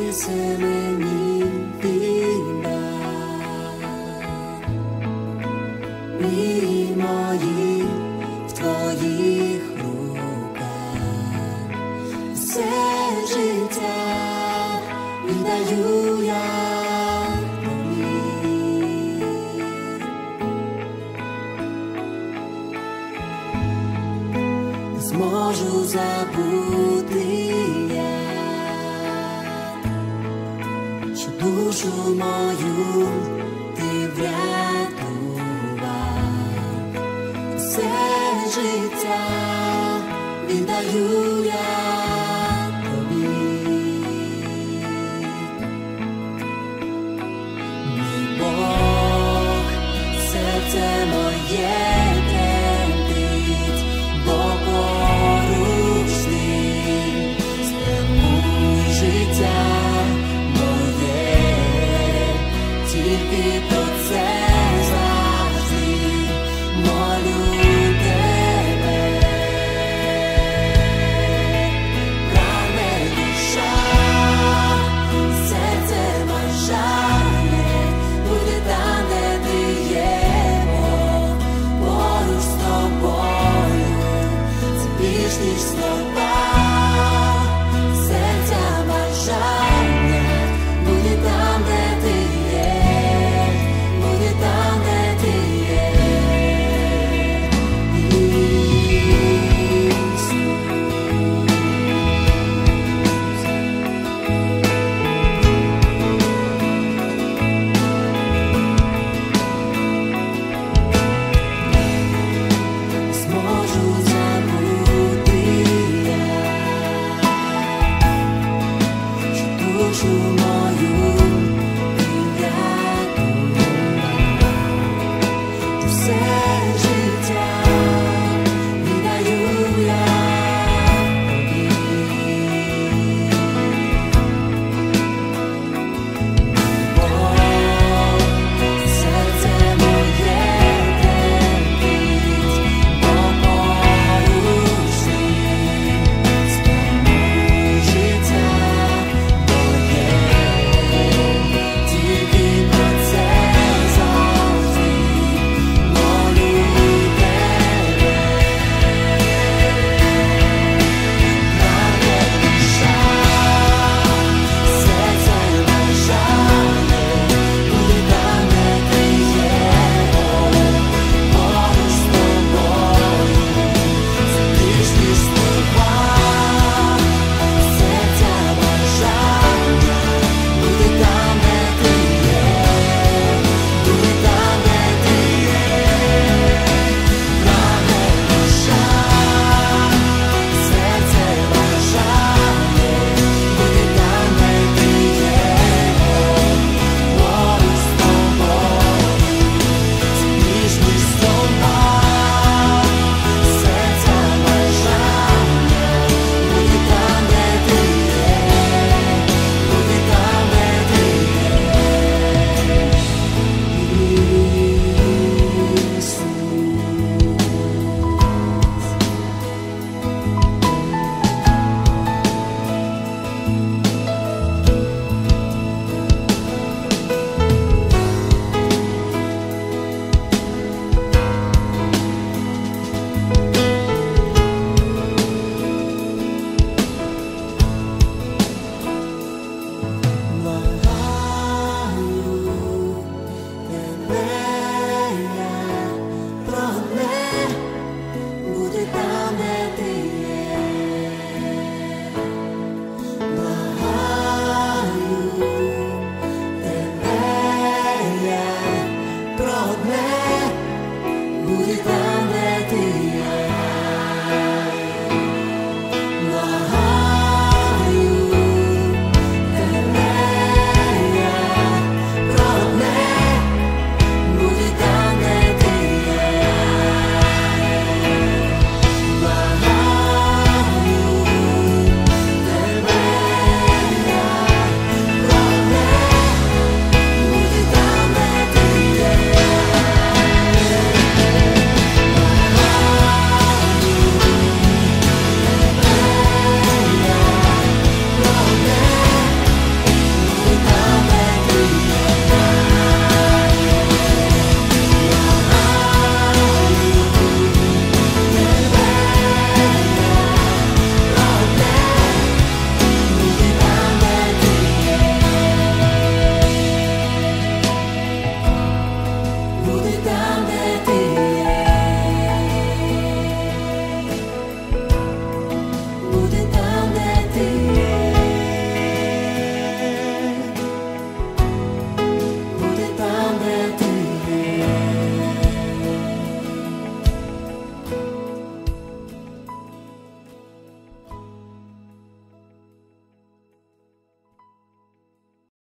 принеси мені мої в твоїх руках, все життя віддаю я зможу забути що душу мою ти врятував, все життя віддаю я